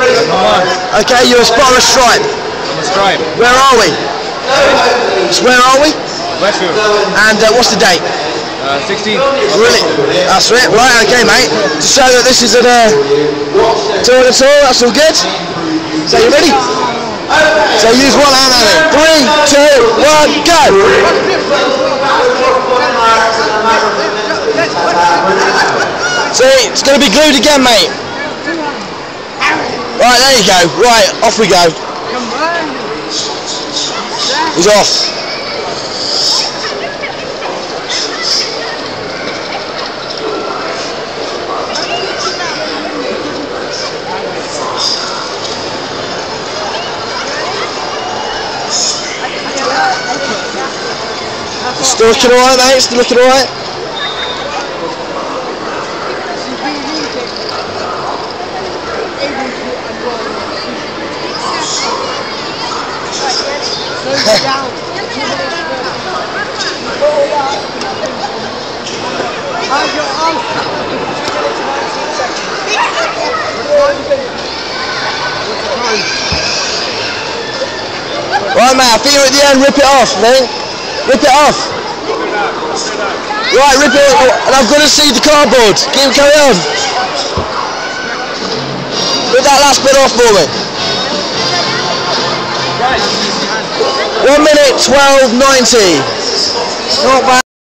Okay, you're a spot or a stripe. I'm a stripe. Where are we? Where are we? Westfield. And uh, what's the date? Uh, 16. Brilliant. That's it. Right, okay, mate. To show that this is a uh, tour de tour, that's all good. So you ready? So use one hand, Annie. Three, two, one, go. See, it's going to be glued again, mate. Right, there you go. Right, off we go. He's off. Still looking alright, mate? Still looking alright? Right, think you're at the end. Rip it off, mate. Rip it off. Right, rip it And I've got to see the cardboard. Keep carry on. Rip that last bit off for me. One minute, twelve ninety. Not bad.